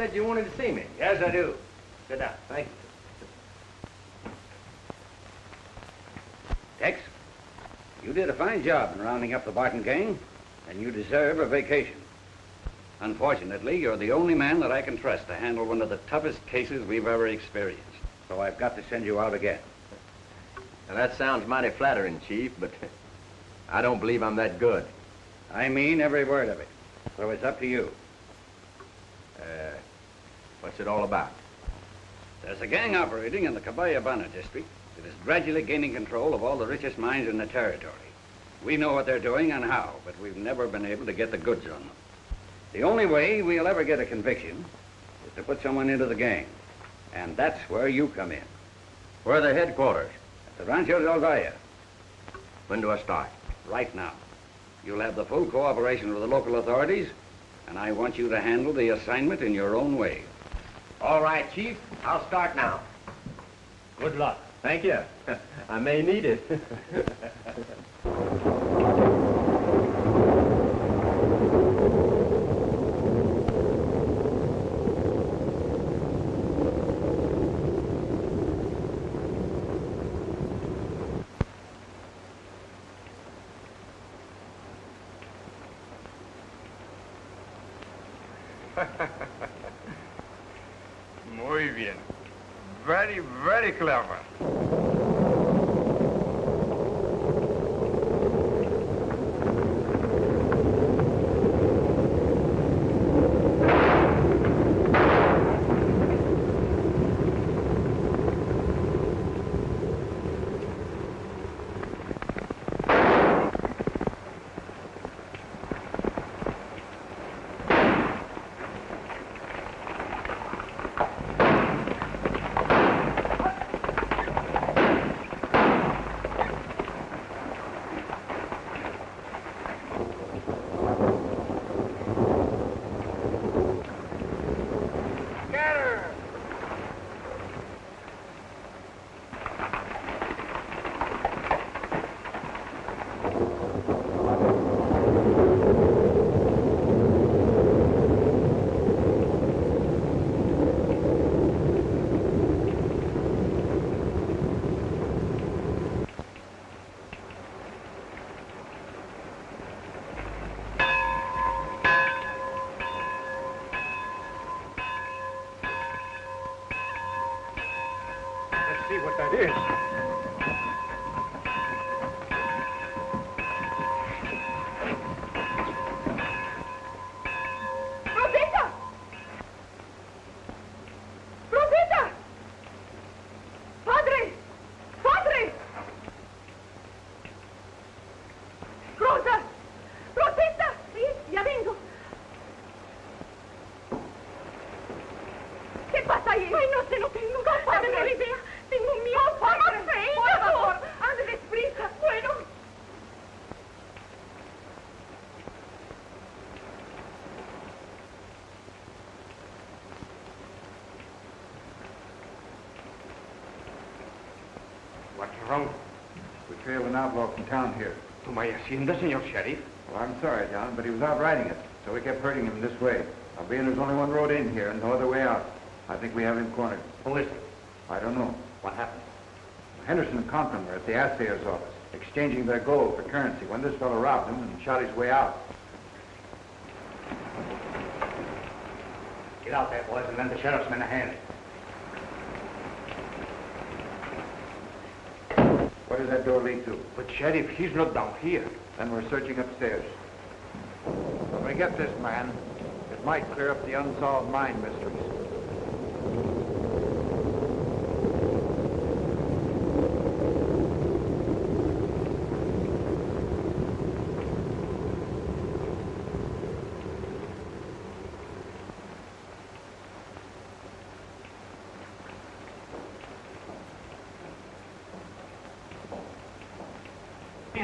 said you wanted to see me. Yes, I do. Sit down. Thank you. Tex, you did a fine job in rounding up the Barton gang, and you deserve a vacation. Unfortunately, you're the only man that I can trust to handle one of the toughest cases we've ever experienced. So I've got to send you out again. Now, that sounds mighty flattering, Chief, but I don't believe I'm that good. I mean every word of it. So it's up to you. Uh, what's it all about? There's a gang operating in the Caballo district that is gradually gaining control of all the richest mines in the territory. We know what they're doing and how, but we've never been able to get the goods on them. The only way we'll ever get a conviction is to put someone into the gang. And that's where you come in. Where are the headquarters? At the Rancho del Valle. When do I start? Right now. You'll have the full cooperation of the local authorities, and I want you to handle the assignment in your own way. All right, Chief. I'll start now. Good luck. Thank you. I may need it. Muy bien. Very, very clever. Wrong? We trailed an outlaw from town here. To my hacienda, señor sheriff. Well, I'm sorry, John, but he was out riding it, so we kept hurting him this way. Now, being there's only one road in here and no other way out, I think we have him cornered. Who is it? I don't know. What happened? Henderson and Conklin were at the assayer's office, exchanging their gold for currency when this fellow robbed him and shot his way out. Get out there, boys, and lend the sheriff's men a hand. Where does that door lead to? But, Sheriff, he's not down here. Then we're searching upstairs. When we get this man, it might clear up the unsolved mine mysteries.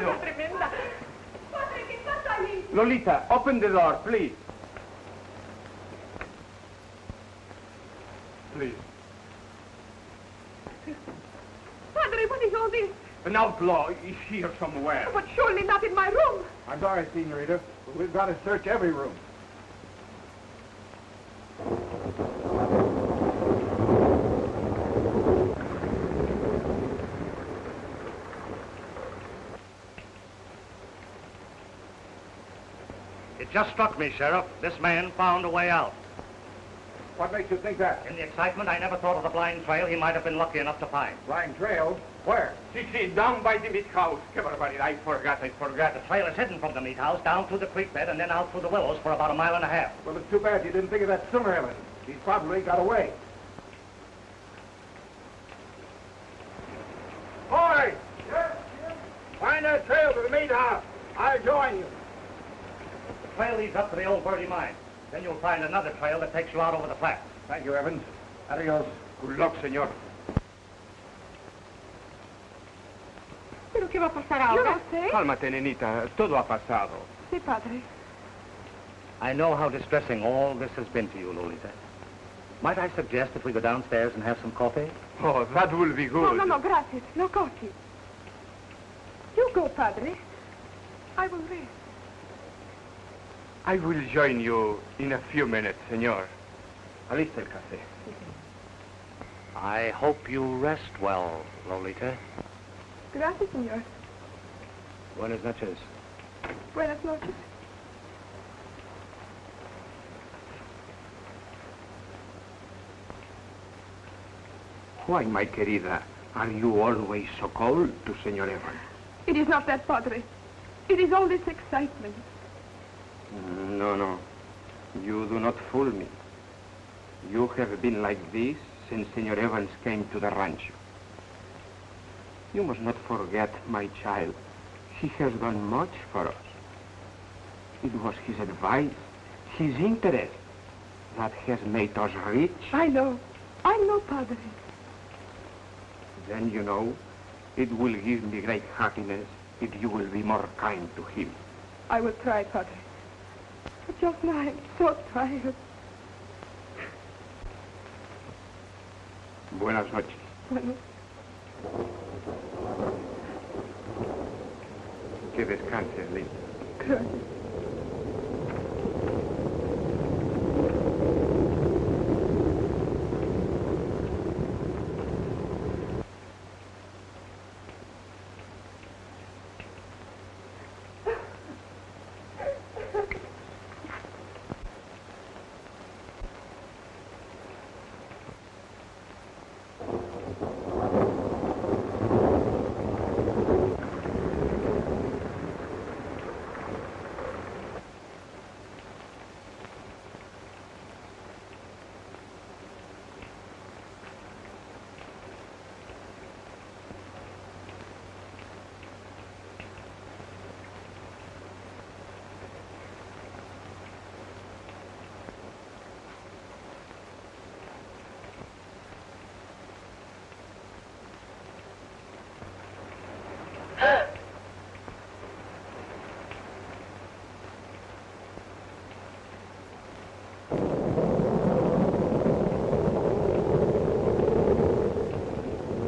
Cosa tremenda. Padre, ¿qué pasa ahí? Lolita, open the door, please. Please. Padre, what is all this? An outlaw is here somewhere. But surely not in my room. I'm sorry, Senorita, but we've got to search every room. Just struck me, Sheriff. This man found a way out. What makes you think that? In the excitement, I never thought of the blind trail he might have been lucky enough to find. Blind trail? Where? See, see, down by the meat house. Come on, buddy. I forgot, I forgot. The trail is hidden from the meat house down through the creek bed and then out through the willows for about a mile and a half. Well, it's too bad you didn't think of that sooner, Evans. He's probably got away. Boy! Find that trail to the meat house. I'll join you. The trail leads up to the old Birdie mine. Then you'll find another trail that takes you out over the flats. Thank you, Evans. Adios. Good luck, senor. ¿Pero qué va a pasar ahora? Yo no sé. Cálmate, nenita. Todo ha pasado. Sí, padre. I know how distressing all this has been to you, Lolita. Might I suggest that we go downstairs and have some coffee? Oh, that will be good. No, no, no, gracias. No coffee. You go, padre. I will rest. I will join you in a few minutes, senor. Alista el café. I hope you rest well, Lolita. Gracias, señor. Buenas noches. Buenas noches. Why, my querida, are you always so cold to Senor Evans? It is not that, padre. It is all this excitement. Mm, no, no. You do not fool me. You have been like this since Senor Evans came to the rancho. You must not forget, my child. He has done much for us. It was his advice, his interest, that has made us rich. I know. I know, padre. Then, you know, it will give me great happiness if you will be more kind to him. I will try, padre. But just now I'm so tired. Buenas noches. Bueno, Que descanses, Linda. gracias.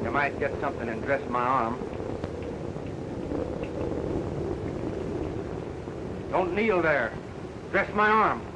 You might get something and dress my arm. Don't kneel there. Dress my arm.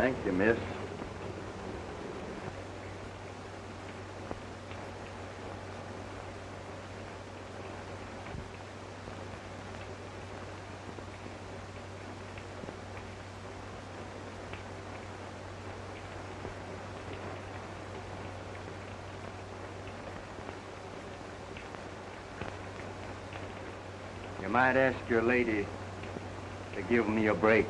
Thank you, miss. You might ask your lady to give me a break.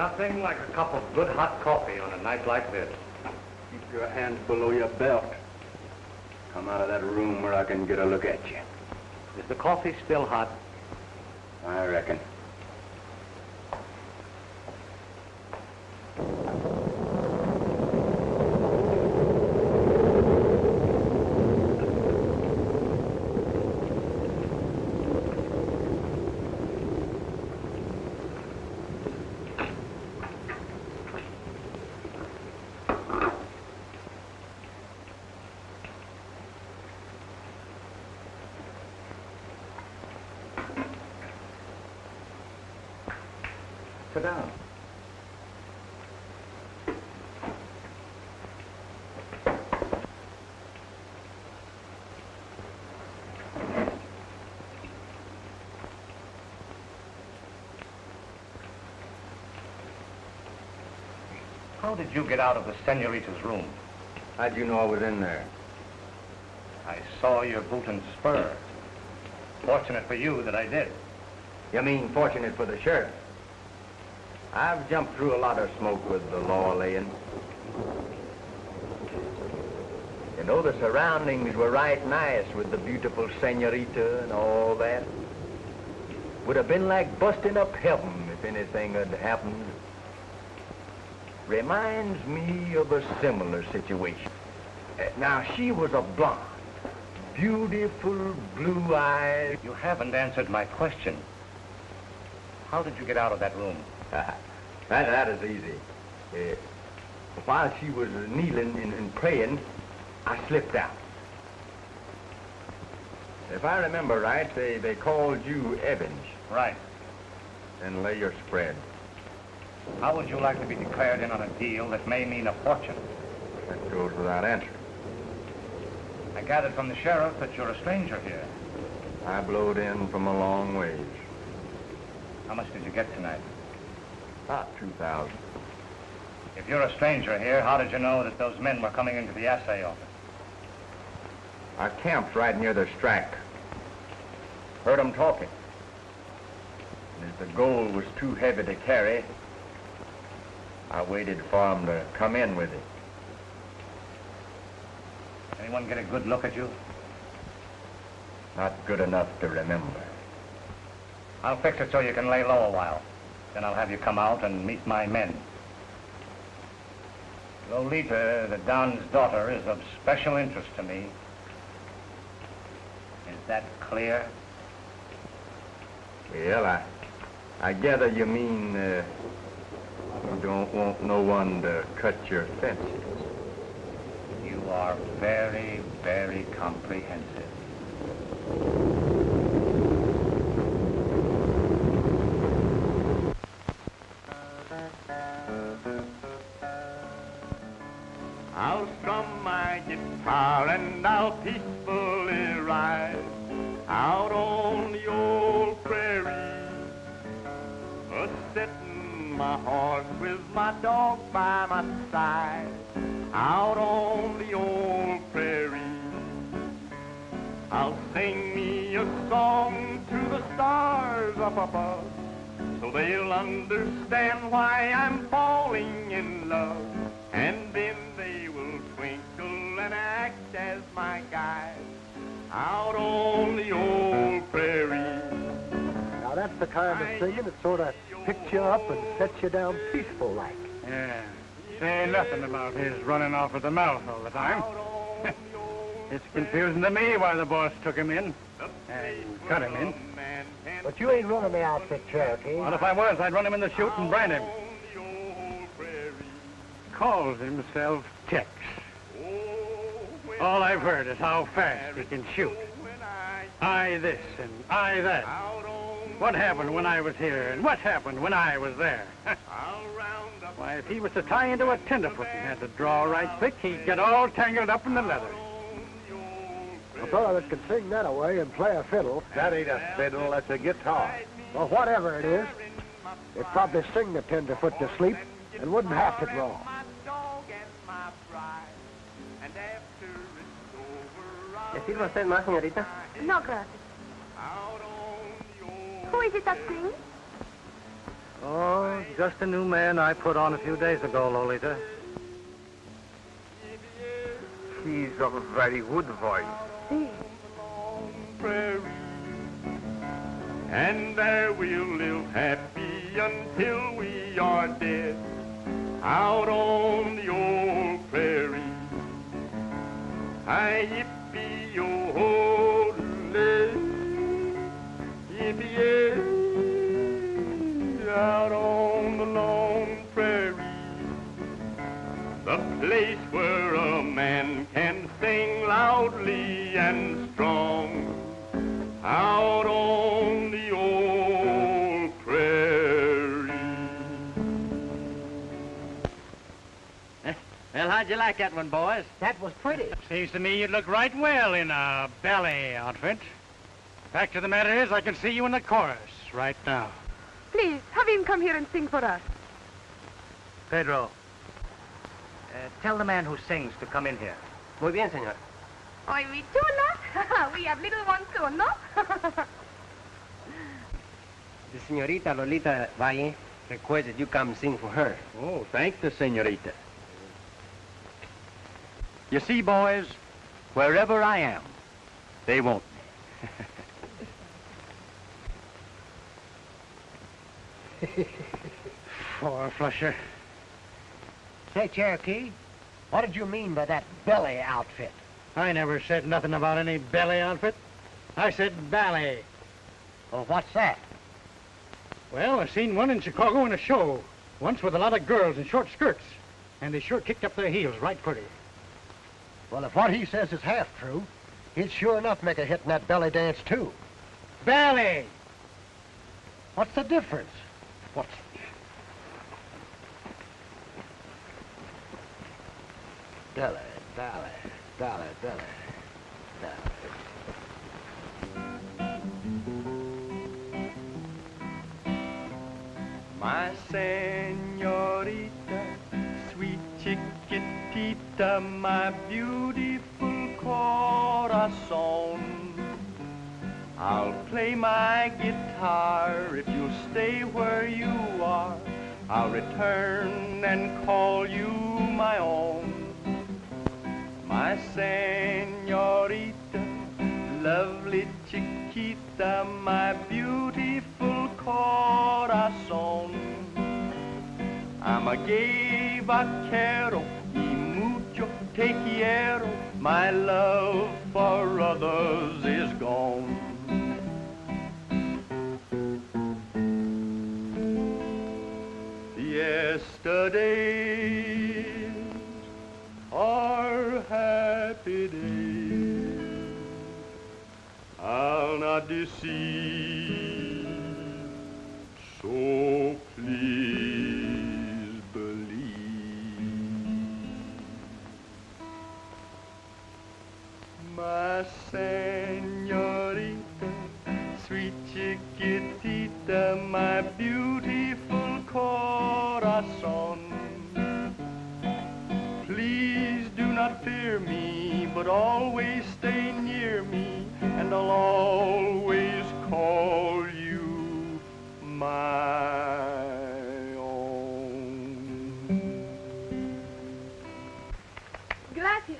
Nothing like a cup of good hot coffee on a night like this. Keep your hands below your belt. Come out of that room where I can get a look at you. Is the coffee still hot? I reckon. Sit down. How did you get out of the senorita's room? How'd you know I was in there? I saw your boot and spur. Fortunate for you that I did. You mean fortunate for the sheriff? I've jumped through a lot of smoke with the law laying. You know, the surroundings were right nice with the beautiful senorita and all that. Would have been like busting up heaven if anything had happened. Reminds me of a similar situation. Uh, now, she was a blonde. Beautiful blue eyes. You haven't answered my question. How did you get out of that room? that, that is easy. Uh, while she was kneeling and, and praying, I slipped out. If I remember right, they, they called you Evans. Right. Then lay your spread. How would you like to be declared in on a deal that may mean a fortune? That goes without answering. I gathered from the sheriff that you're a stranger here. I blowed in from a long ways. How much did you get tonight? About 2,000. If you're a stranger here, how did you know that those men were coming into the assay office? I camped right near their strike. Heard them talking. And as the gold was too heavy to carry, I waited for him to come in with it. Anyone get a good look at you? Not good enough to remember. I'll fix it so you can lay low a while. Then I'll have you come out and meet my men. Lolita, the Don's daughter, is of special interest to me. Is that clear? Well, I, I gather you mean uh, you don't want no one to cut your fences. You are very, very comprehensive. I'll strum my guitar and I'll peacefully ride. out on my horse with my dog by my side, out on the old prairie. I'll sing me a song to the stars up above, so they'll understand why I'm falling in love, and then they will twinkle and act as my guide out on the old prairie. The kind of singing that sort of picks you up and sets you down peaceful like. Yeah. Say nothing about his running off at the mouth all the time. it's confusing to me why the boss took him in and cut him in. But you ain't running the outfit, Cherokee. Well, if I was, I'd run him in the chute and brand him. Calls himself Tex. All I've heard is how fast he can shoot. I this and I that. What happened when I was here and what happened when I was there? Why, if he was to tie into a tenderfoot and had to draw right quick, he'd get all tangled up in the leather. A fellow that can sing that away and play a fiddle. That ain't a fiddle, that's a guitar. Well, whatever it is, it'd probably sing the tenderfoot to sleep and wouldn't have to draw. ¿Le sirve a usted más, señorita? No, gracias. Who is it that sings? Oh, just a new man I put on a few days ago, Lolita. He's of a very good voice. Sí. prairie. And there we'll live happy until we are dead, out on the old prairie. Hi, yippee, yo, ho, yippee, out on the lone prairie. The place where a man can sing loudly and strong out on the old prairie. Well, how'd you like that one, boys? That was pretty. Seems to me you'd look right well in a ballet outfit. Fact of the matter is, I can see you in the chorus right now. Please, have him come here and sing for us. Pedro, uh, tell the man who sings to come in here. Muy bien, señor. Ay, mi chula. we have little ones too, no? The señorita Lolita Valle requests that you come sing for her. Oh, thank the senorita. You see, boys, wherever I am, they won't Four flusher. Say, Cherokee, what did you mean by that belly outfit? I never said nothing about any belly outfit. I said ballet. Well, what's that? Well, I seen one in Chicago in a show. Once with a lot of girls in short skirts. And they sure kicked up their heels right pretty. Well, if what he says is half true, he'd sure enough make a hit in that belly dance, too. Ballet! What's the difference? What's... Belly, belly, belly, belly, belly. My senorita, sweet chiquitita, my beautiful corazon. I'll play my guitar if you'll stay where you are. I'll return and call you my own. My senorita, lovely chiquita, my beautiful corazon. I'm a gay vaquero y mucho te quiero. My love for others is gone. Yesterdays are happy days. I'll not deceive, always stay near me, and I'll always call you my own. Gracias.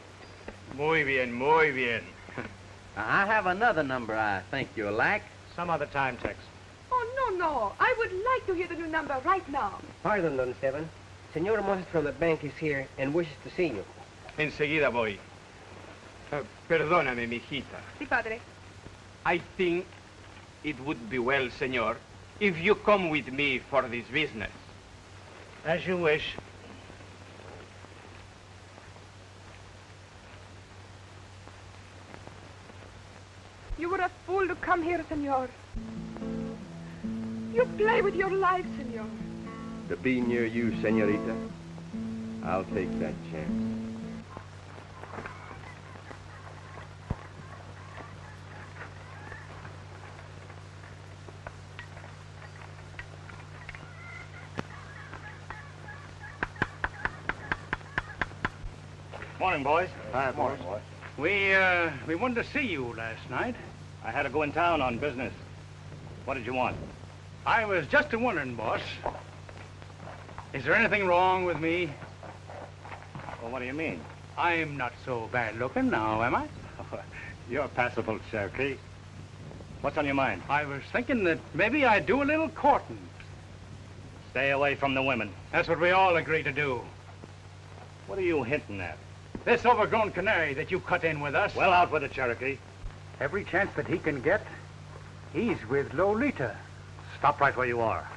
Muy bien, muy bien. I have another number I think you'll like. Some other time, Tex. Oh, no, no. I would like to hear the new number right now. Pardon, Don Esteban. Senor Moses from the bank is here and wishes to see you. Enseguida voy. Uh, perdóname, mijita. Sí, padre. I think it would be well, senor, if you come with me for this business. As you wish. You were a fool to come here, senor. You play with your life, senor. To be near you, senorita, I'll take that chance. Morning, boys. Hi, boys. We, uh, we wanted to see you last night. I had to go in town on business. What did you want? I was just a wondering, boss. Is there anything wrong with me? Well, what do you mean? I'm not so bad looking now, am I? You're passable, Cherokee. What's on your mind? I was thinking that maybe I'd do a little courting. Stay away from the women. That's what we all agree to do. What are you hinting at? This overgrown canary that you cut in with us. Well, out with it, Cherokee. Every chance that he can get, he's with Lolita. Stop right where you are.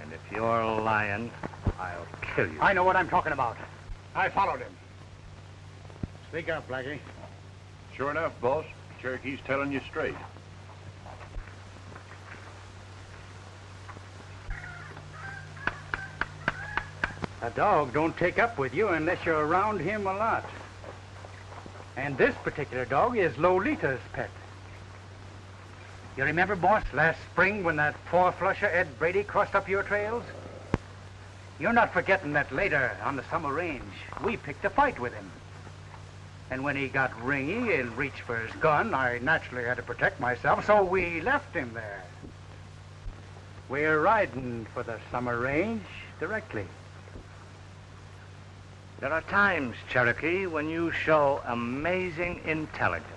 And if you're lying, I'll kill you. I know what I'm talking about. I followed him. Speak up, Blackie. Sure enough, boss. Cherokee's telling you straight. A dog don't take up with you unless you're around him a lot. And this particular dog is Lolita's pet. You remember, boss, last spring when that four-flusher Ed Brady crossed up your trails? You're not forgetting that later on the summer range, we picked a fight with him. And when he got ringy and reached for his gun, I naturally had to protect myself, so we left him there. We're riding for the summer range directly. There are times, Cherokee, when you show amazing intelligence.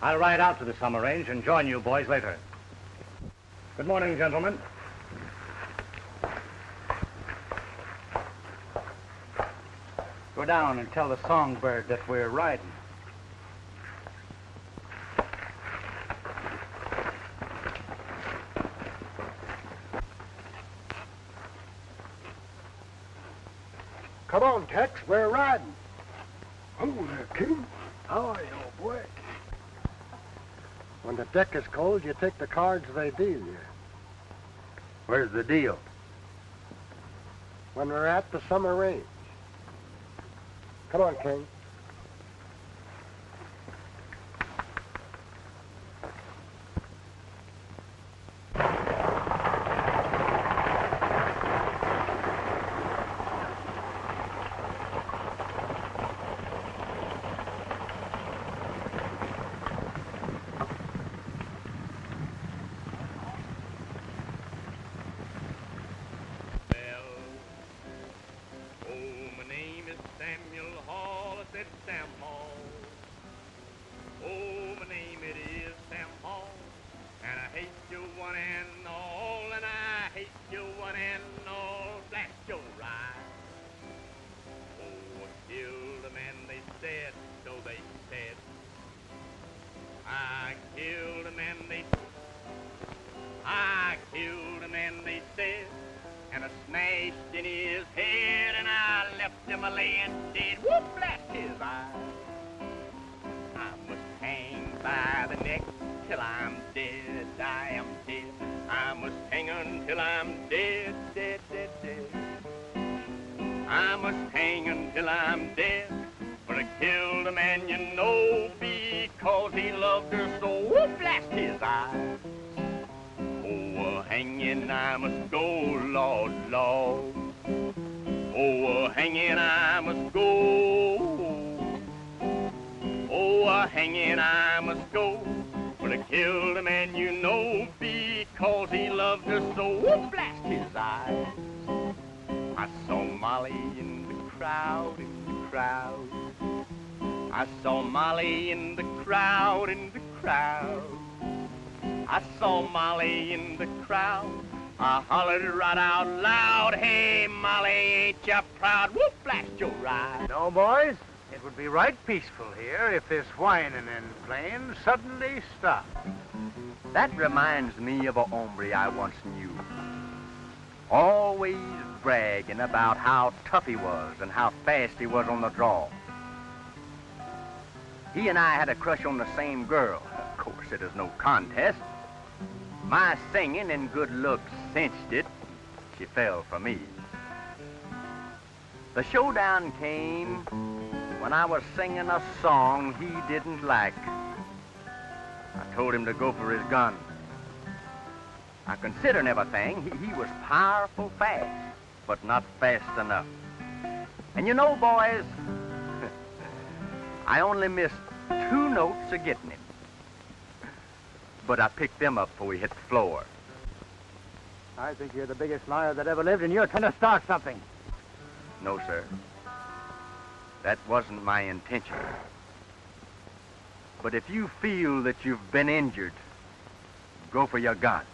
I'll ride out to the summer range and join you boys later. Good morning, gentlemen. Go down and tell the songbird that we're riding. Come on, Tex. We're riding. Oh, there, King. How are you, old boy? When the deck is cold, you take the cards they deal you. Where's the deal? When we're at the summer range. Come on, King. Hanging I must go. Oh, uh, hanging I must go. But I killed a man you know because he loved her so. Whoop, blast his eyes. I saw Molly in the crowd, in the crowd. I saw Molly in the crowd, in the crowd. I saw Molly in the crowd. I hollered right out loud, hey, Molly, ain't you proud? Whoop, blast your ride. No, boys, it would be right peaceful here if this whining and playing suddenly stopped. That reminds me of a hombre I once knew. Always bragging about how tough he was and how fast he was on the draw. He and I had a crush on the same girl. Of course, it is no contest. My singing and good looks cinched it. She fell for me. The showdown came when I was singing a song he didn't like. I told him to go for his gun. I considering everything, he, he was powerful fast, but not fast enough. And you know, boys, I only missed two notes of getting him. But I picked them up before he hit the floor. I think you're the biggest liar that ever lived, and you're trying to start something. No, sir. That wasn't my intention. But if you feel that you've been injured, go for your gun.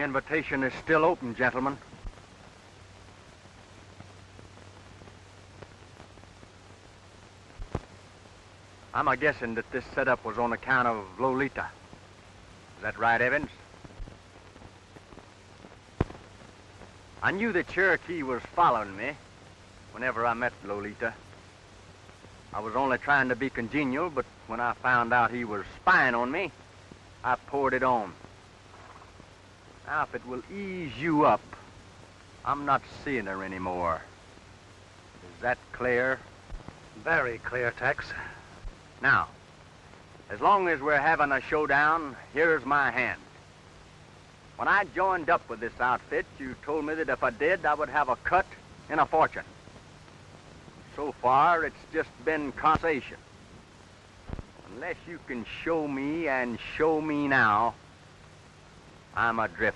The invitation is still open, gentlemen. I'm a guessing that this setup was on account of Lolita. Is that right, Evans? I knew that Cherokee was following me whenever I met Lolita. I was only trying to be congenial, but when I found out he was spying on me, I poured it on. Now, if it will ease you up, I'm not seeing her anymore. Is that clear? Very clear, Tex. Now, as long as we're having a showdown, here's my hand. When I joined up with this outfit, you told me that if I did, I would have a cut and a fortune. So far, it's just been conversation. Unless you can show me and show me now, I'm a-drifting.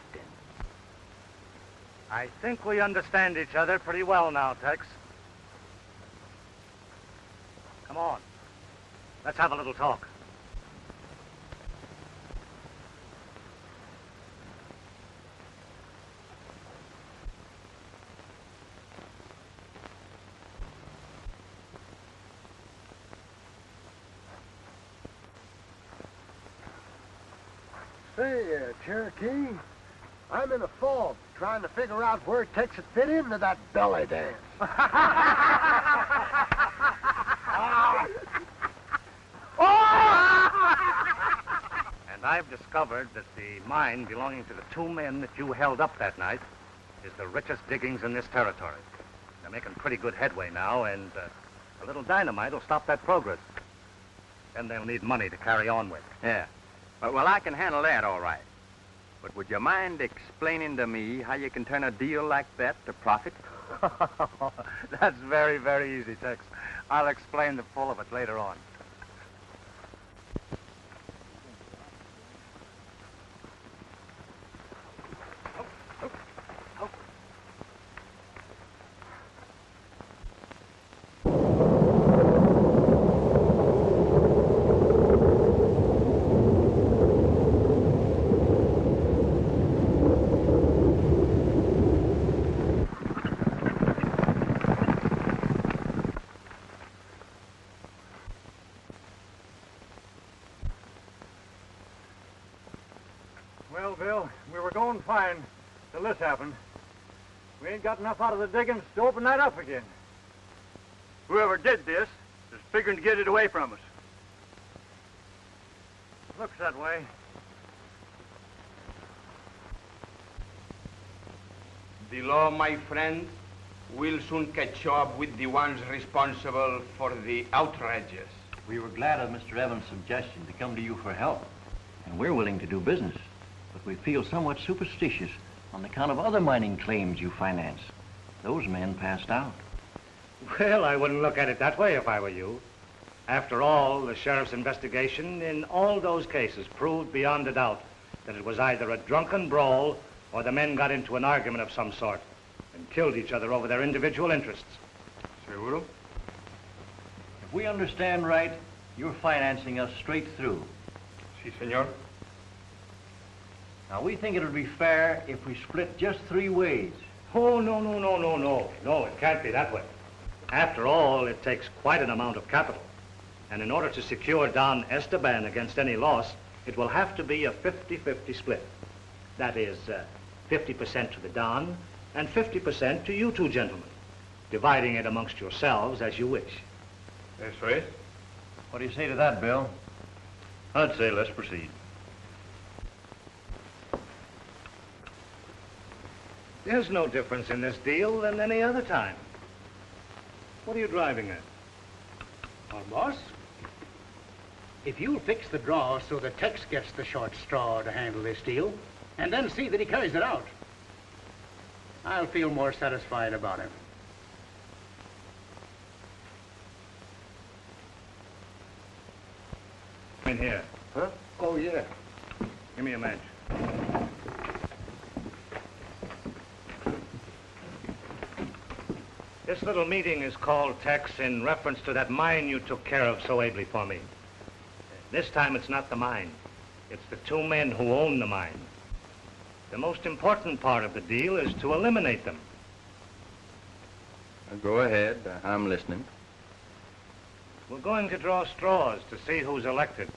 I think we understand each other pretty well now, Tex. Come on. Let's have a little talk. Say, uh, Cherokee, I'm in a fog trying to figure out where Tex would fit into that belly dance. And I've discovered that the mine belonging to the two men that you held up that night is the richest diggings in this territory. They're making pretty good headway now, and uh, a little dynamite will stop that progress. Then they'll need money to carry on with. Yeah. Well, well, I can handle that all right. But would you mind explaining to me how you can turn a deal like that to profit? That's very, very easy, Tex. I'll explain the full of it later on. Well, Bill, we were going fine till this happened. We ain't got enough out of the diggings to open that up again. Whoever did this is figuring to get it away from us. Looks that way. The law, my friend, will soon catch up with the ones responsible for the outrages. We were glad of Mr. Evans' suggestion to come to you for help. And we're willing to do business. But we feel somewhat superstitious on account of other mining claims you finance. Those men passed out. Well, I wouldn't look at it that way if I were you. After all, the sheriff's investigation in all those cases proved beyond a doubt that it was either a drunken brawl or the men got into an argument of some sort and killed each other over their individual interests. Seguro? If we understand right, you're financing us straight through. Si, senor. Now, we think it would be fair if we split just three ways. Oh, no, no, no, no, no. No, it can't be that way. After all, it takes quite an amount of capital. And in order to secure Don Esteban against any loss, it will have to be a 50-50 split. That is, uh, 50% to the Don and 50% to you two gentlemen, dividing it amongst yourselves as you wish. Eso es. What do you say to that, Bill? I'd say let's proceed. There's no difference in this deal than any other time. What are you driving at? Well, boss, if you'll fix the draw so that Tex gets the short straw to handle this deal, and then see that he carries it out, I'll feel more satisfied about him. In here. Huh? Oh, yeah. Give me a match. This little meeting is called, Tex, in reference to that mine you took care of so ably for me. This time it's not the mine. It's the two men who own the mine. The most important part of the deal is to eliminate them. Go ahead. Uh, I'm listening. We're going to draw straws to see who's elected.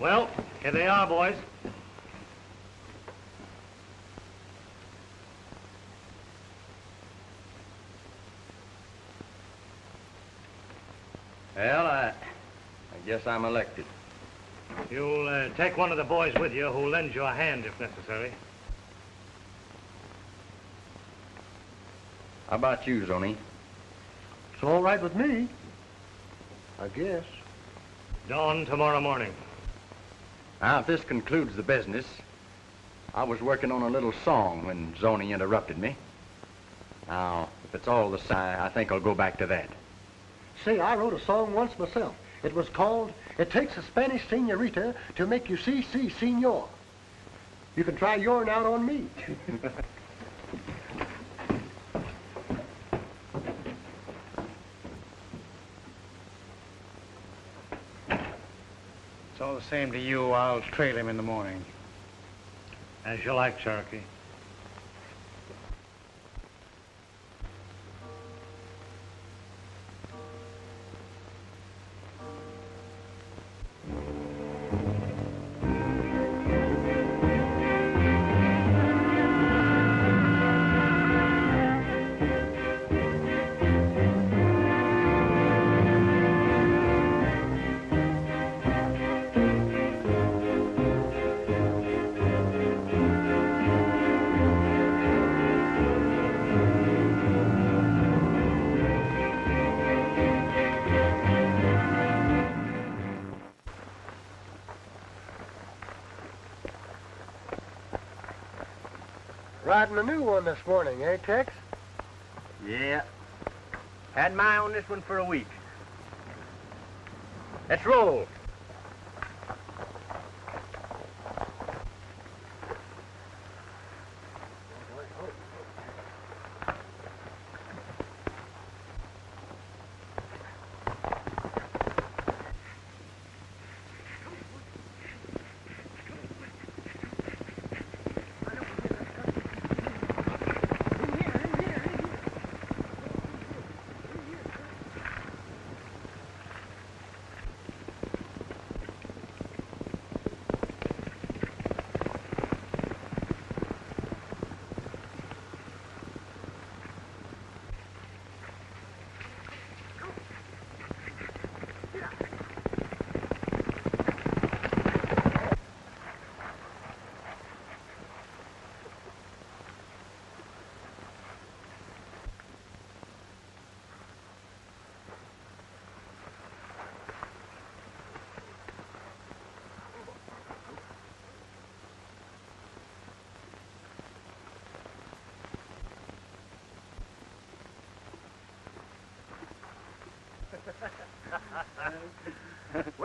Well, here they are, boys. Well, I, I guess I'm elected. You'll uh, take one of the boys with you who'll lend you a hand if necessary. How about you, Zony? It's all right with me. I guess. Dawn tomorrow morning. Now, if this concludes the business, I was working on a little song when Zony interrupted me. Now, if it's all the same, I think I'll go back to that. Say, I wrote a song once myself. It was called It Takes a Spanish Senorita to Make You See, See, Senor. You can try yourn out on me. all the same to you. I'll trail him in the morning. As you like, Cherokee. Riding a new one this morning, eh, Tex? Yeah. Had my on this one for a week. Let's roll.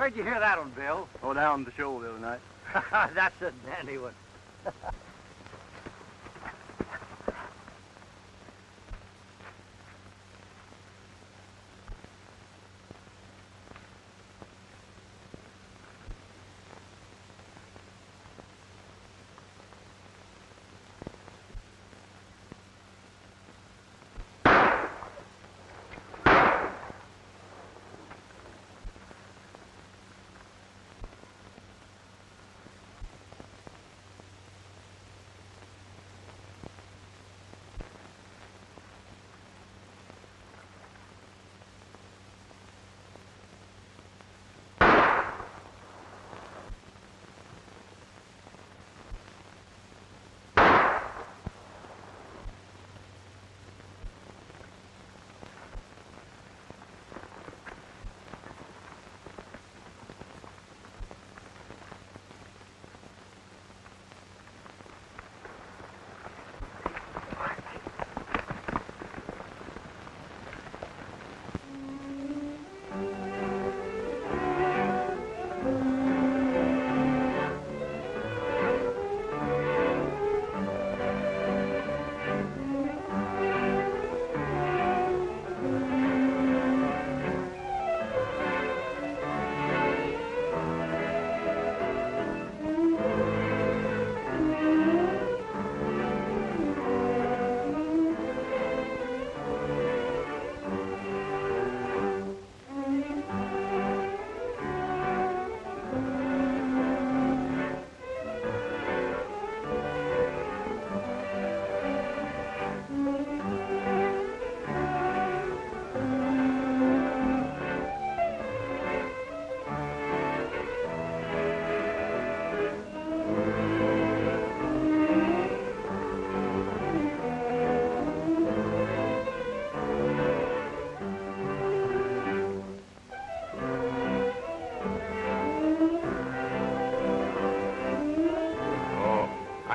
Where'd you hear that one, Bill? Oh, down the show the other night. That's a dandy one.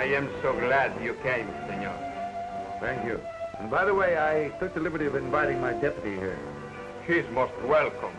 I am so glad you came, senor. Thank you. And by the way, I took the liberty of inviting my deputy here. She's most welcome.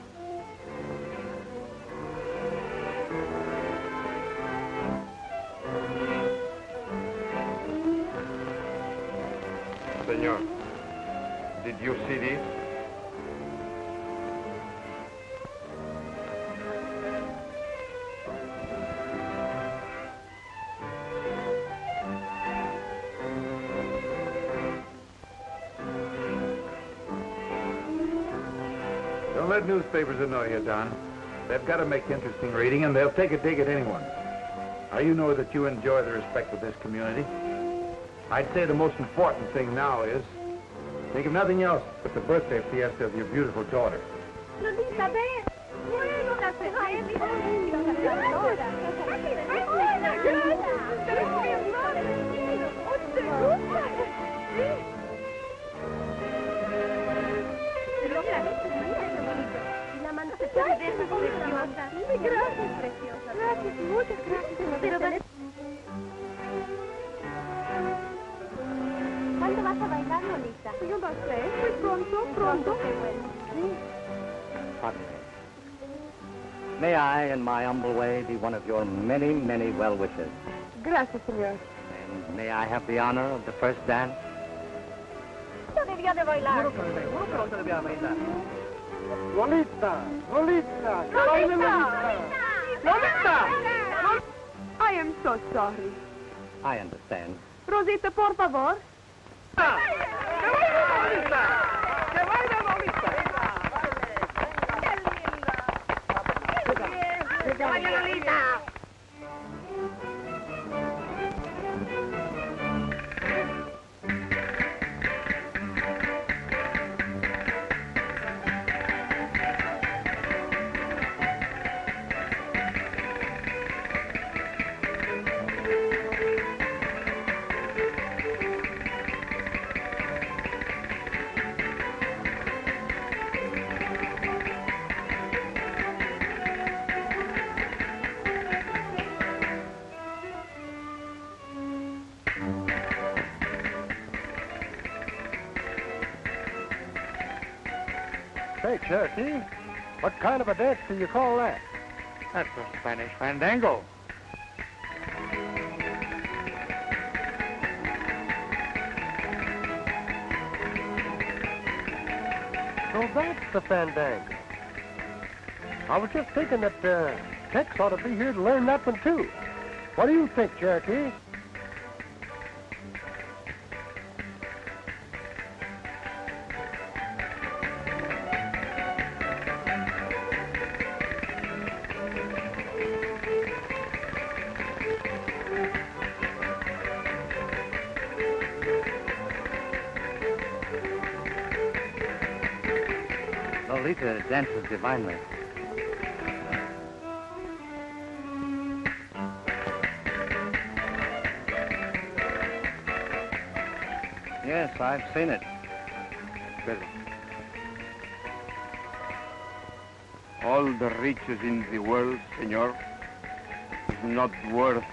Don't newspapers annoy you, Don. They've got to make interesting reading, and they'll take a dig at anyone. Now, you know that you enjoy the respect of this community. I'd say the most important thing now is think of nothing else but the birthday fiesta of your beautiful daughter. Lolita, ven. Bueno, la La mano se te ve preciosa. Gracias, preciosa. Gracias, muchas gracias. Pero vale. ¿Cuándo vas a bailar, Lolita? Yo no sé. Muy pronto, pronto. Qué bueno. Pardon me. May I, in my humble way, be one of your many, many well-wishers? Gracias, señor. And may I have the honor of the first dance? No debió de bailar. Lolita, Lolita, que baile Lolita. Lolita. I am so sorry. I understand. Rosita, por favor. Say, Cherokee, What kind of a dance do you call that? That's a Spanish fandango. So that's the fandango. I was just thinking that uh, Tex ought to be here to learn that one, too. What do you think, Cherokee? Dances divinely. Yes, I've seen it. All the riches in the world, senor, is not worth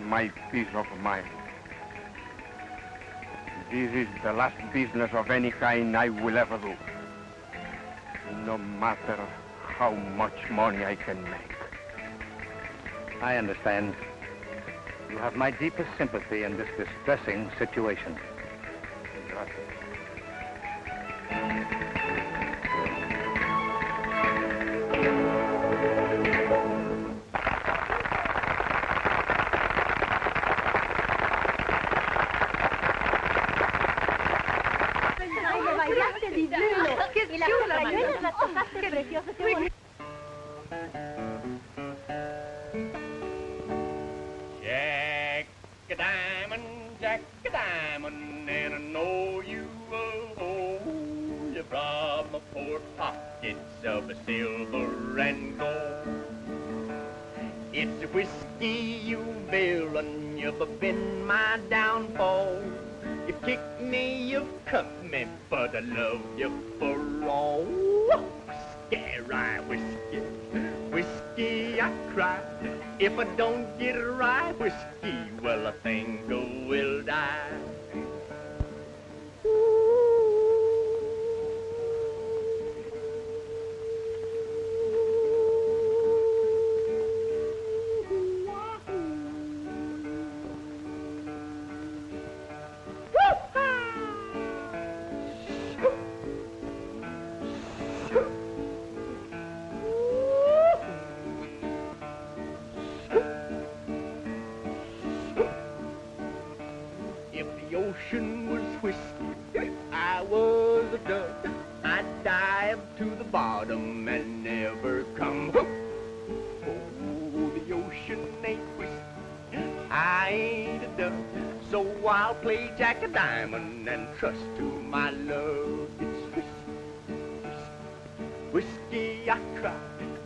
my peace of mind. This is the last business of any kind I will ever do. No matter how much money I can make. I understand. You have my deepest sympathy in this distressing situation. Ay, never come. Oh, the ocean ain't whiskey. I ain't a duck. So I'll play Jack a Diamond and trust to my love. It's whiskey, whiskey, I cry.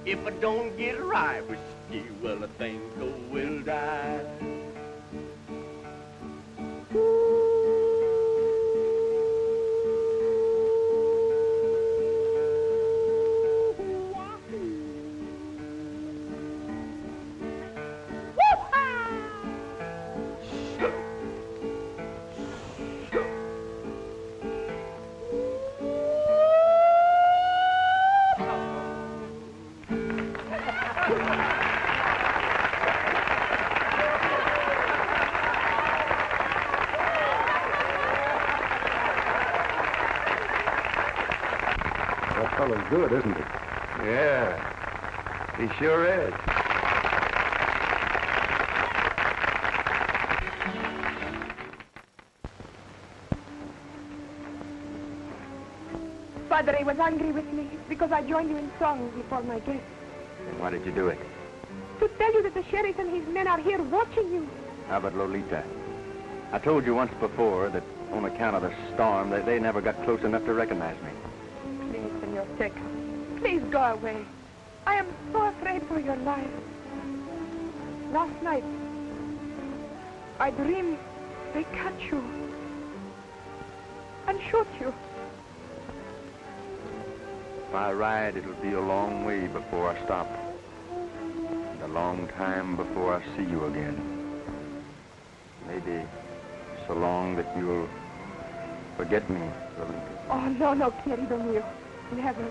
If I don't get right whiskey, well, I think I will die. Sure is. Padre was angry with me because I joined you in song before my guests. And why did you do it? To tell you that the sheriff and his men are here watching you. How about Lolita? I told you once before that on account of the storm, they, they never got close enough to recognize me. Please, Senor Tex, please go away. I am so afraid for your life. Last night, I dreamed they catch you and shoot you. If I ride, it'll be a long way before I stop. And a long time before I see you again. Maybe so long that you'll forget me, Lolita. Oh, no, no, querido mío. Never.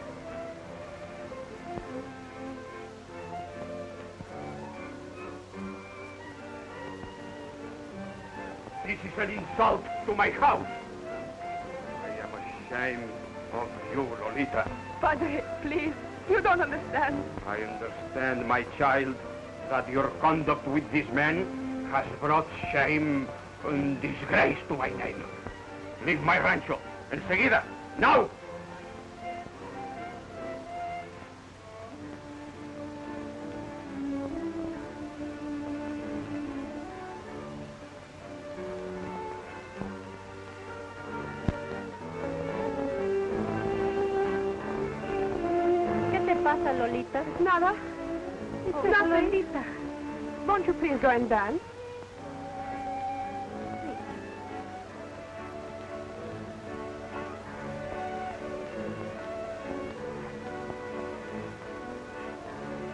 This is an insult to my house. I am ashamed of you, Lolita. Padre, please. You don't understand. I understand, my child, that your conduct with this man has brought shame and disgrace to my name. Leave my rancho. Enseguida. Now! Lolita? Nada. It's oh, Nothing. Oh, Lolita. Won't you please go and dance?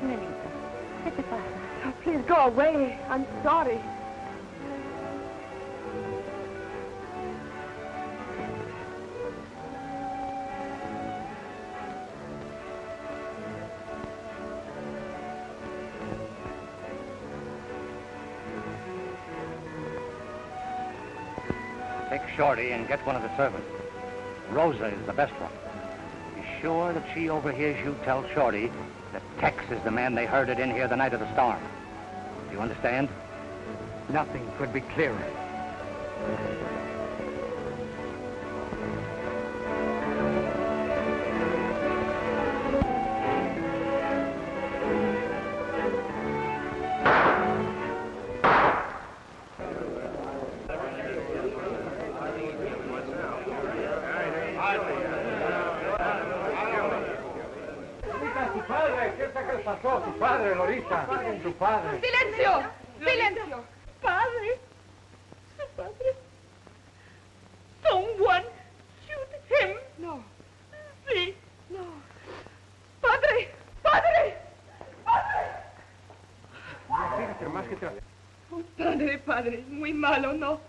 Nelita, ¿qué te pasa? Oh, please go away. I'm sorry. Take Shorty and get one of the servants. Rosa is the best one. Be sure that she overhears you tell Shorty that Tex is the man they herded in here the night of the storm. Do you understand? Nothing could be clearer. Pasó? Tu padre, Lolita. Tu padre. ¡Silencio! ¡Silencio! Padre. Su padre. Someone shoot him. No. Sí. No. ¡Padre! ¡Padre! Fíjate más que te... Oh, padre, padre. Muy malo, ¿no?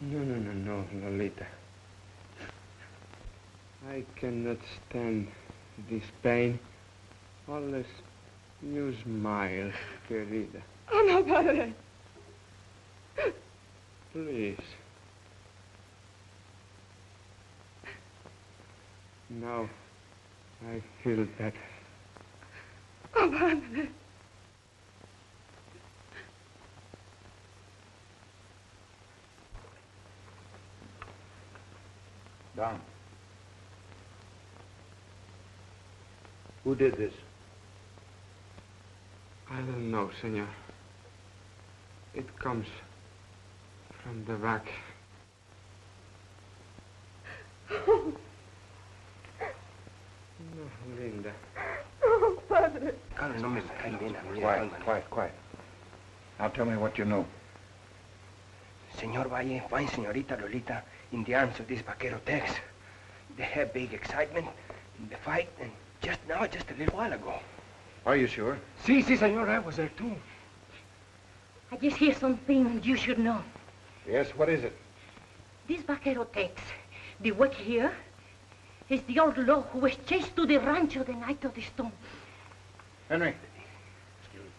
No, no, no, no, Lolita. I cannot stand this pain. Unless you smile, querida. Oh, no, padre. Please. Now, I feel better. Oh, padre. Don. Who did this? I don't know, senor. It comes from the back. No, Linda. Oh, padre. No me Quiet, quiet, quiet. Now tell me what you know. Senor Valle, find Senorita Lolita in the arms of this vaquero Tex. They had big excitement in the fight, and just now, just a little while ago. Are you sure? Si, si, senor, I was there too. I just hear something you should know. Yes, what is it? This vaquero Tex, the witch here, is the old law who was chased to the rancho the night of the storm. Henry. Excuse me,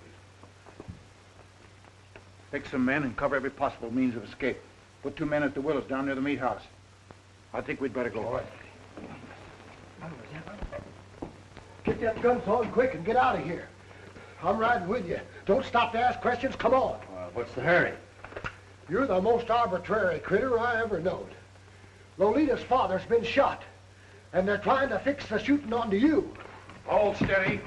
please. Take some men and cover every possible means of escape. Put two men at the Willows down near the meat house. I think we'd better go. Get that guns on quick and get out of here. I'm riding with you. Don't stop to ask questions. Come on. Uh, what's the hurry? You're the most arbitrary critter I ever knowed. Lolita's father's been shot, and they're trying to fix the shooting onto you. Hold steady.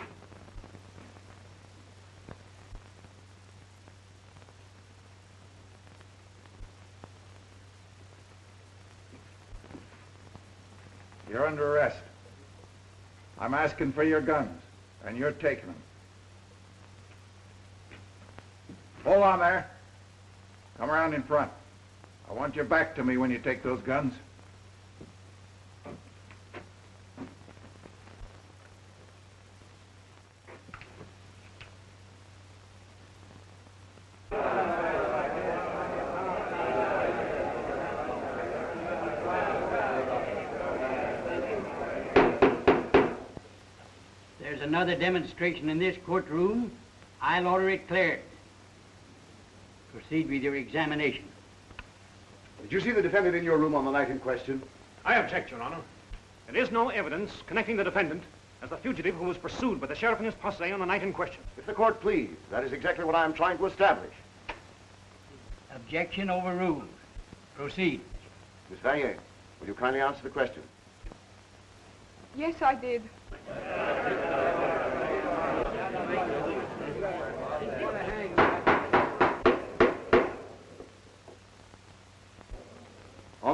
You're under arrest. I'm asking for your guns, and you're taking them. Hold on there. Come around in front. I want your back to me when you take those guns. There's another demonstration in this courtroom. I'll order it cleared. Proceed with your examination. Did you see the defendant in your room on the night in question? I object, Your Honor. There is no evidence connecting the defendant as the fugitive who was pursued by the sheriff and his posse on the night in question. If the court please, that is exactly what I am trying to establish. Objection overruled. Proceed. Miss Vanier, will you kindly answer the question? Yes, I did.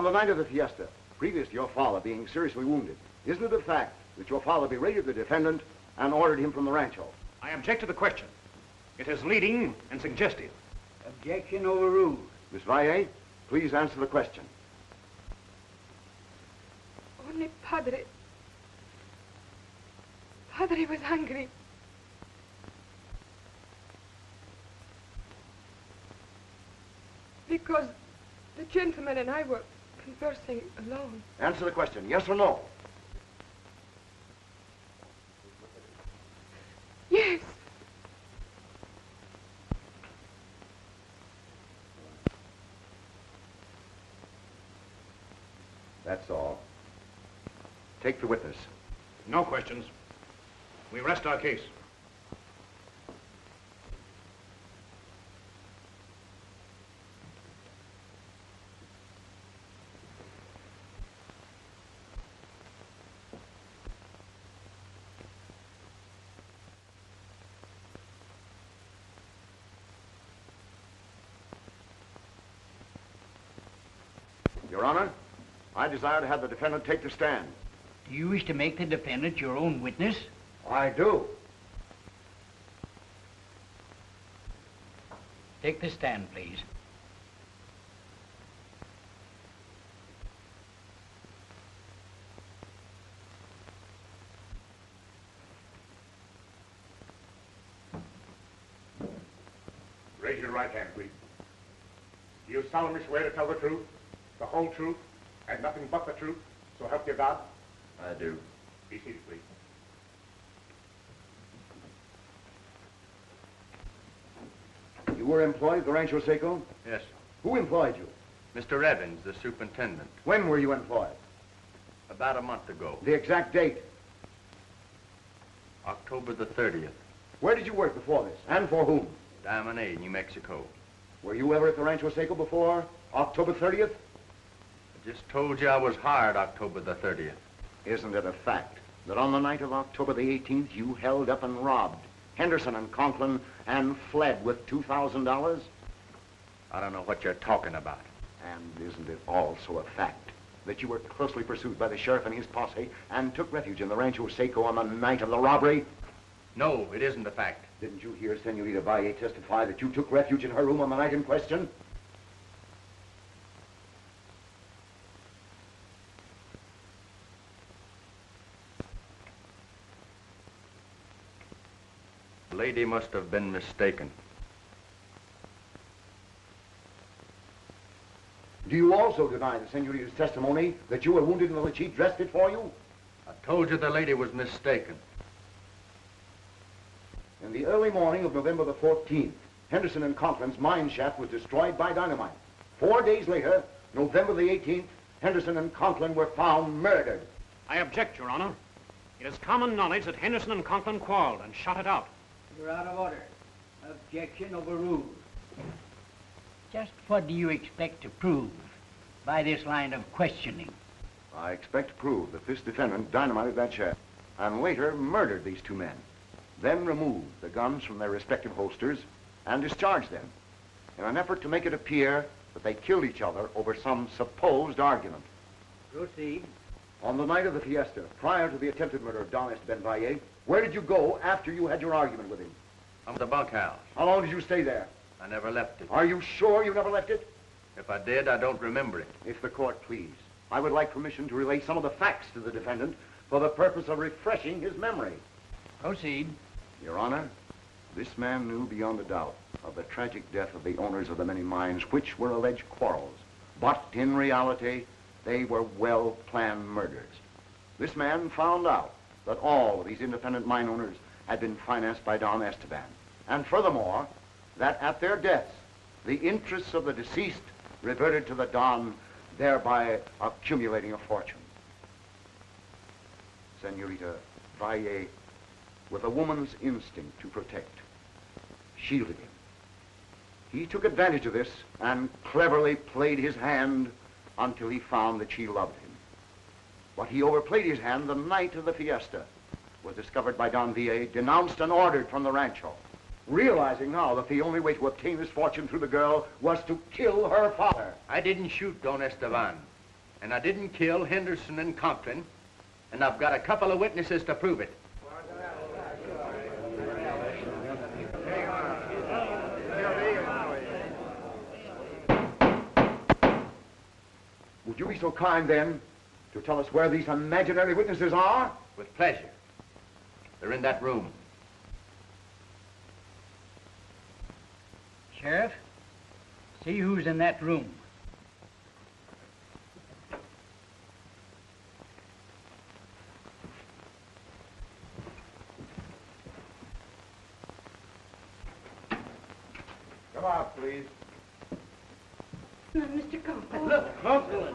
The night of the fiesta, previous to your father being seriously wounded, isn't it a fact that your father berated the defendant and ordered him from the rancho? I object to the question. It is leading and suggestive. Objection overruled. Miss Valle, please answer the question. Only Padre. Padre was hungry. Because the gentleman and I were conversing alone. Answer the question, yes or no? Yes. That's all. Take the witness. No questions. We rest our case. Honor, I desire to have the defendant take the stand. Do you wish to make the defendant your own witness? I do. Take the stand, please. Raise your right hand, please. Do you solemnly swear to tell the truth, the whole truth, and nothing but the truth, so help you God? I do. Be seated, please. You were employed at the Rancho Seco? Yes. Who employed you? Mr. Evans, the superintendent. When were you employed? About a month ago. The exact date. October the 30th. Where did you work before this? And for whom? Diamond A, New Mexico. Were you ever at the Rancho Seco before October 30th? Just told you I was hired October the 30th. Isn't it a fact that on the night of October the 18th, you held up and robbed Henderson and Conklin and fled with $2,000? I don't know what you're talking about. And isn't it also a fact that you were closely pursued by the sheriff and his posse and took refuge in the Rancho Seco on the night of the robbery? No, it isn't a fact. Didn't you hear Senorita Valle testify that you took refuge in her room on the night in question? Lady must have been mistaken. Do you also deny the Senorita's testimony that you were wounded and that she dressed it for you? I told you the lady was mistaken. In the early morning of November the 14th, Henderson and Conklin's mine shaft was destroyed by dynamite. Four days later, November the 18th, Henderson and Conklin were found murdered. I object, Your Honor. It is common knowledge that Henderson and Conklin quarreled and shot it out. You're out of order. Objection overruled. Just what do you expect to prove by this line of questioning? I expect to prove that this defendant dynamited that shaft and later murdered these two men, then removed the guns from their respective holsters and discharged them in an effort to make it appear that they killed each other over some supposed argument. Proceed. On the night of the fiesta, prior to the attempted murder of Don Esteban Valle, where did you go after you had your argument with him? I'm at the bunkhouse. How long did you stay there? I never left it. Are you sure you never left it? If I did, I don't remember it. If the court please, I would like permission to relay some of the facts to the defendant for the purpose of refreshing his memory. Proceed. Your Honor, this man knew beyond a doubt of the tragic death of the owners of the many mines which were alleged quarrels. But in reality, they were well-planned murders. This man found out that all of these independent mine owners had been financed by Don Esteban. And furthermore, that at their deaths, the interests of the deceased reverted to the Don, thereby accumulating a fortune. Senorita Valle, with a woman's instinct to protect, shielded him. He took advantage of this and cleverly played his hand until he found that she loved him. But he overplayed his hand the night of the fiesta, was discovered by Don Valle, denounced and ordered from the rancho. Realizing now that the only way to obtain his fortune through the girl was to kill her father. I didn't shoot Don Esteban, and I didn't kill Henderson and Conklin, and I've got a couple of witnesses to prove it. Would you be so kind then to tell us where these imaginary witnesses are? With pleasure. They're in that room. Sheriff, see who's in that room. Come out, please. No, Mr. Conklin. Look, Conklin.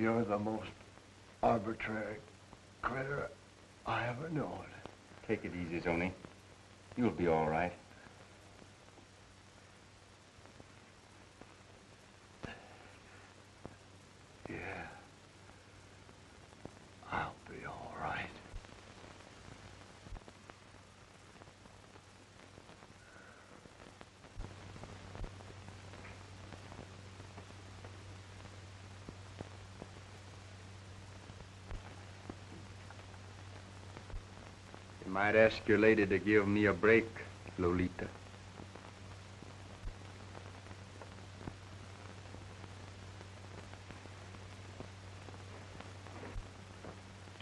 You're the most arbitrary critter I ever known. Take it easy, Zony. You'll be all right. Yeah. I'll be all right. You might ask your lady to give me a break, Lolita.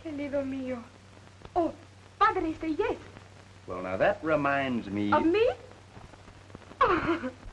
Querido mío. Oh, padre, say yes. Well, now that reminds me... Of me?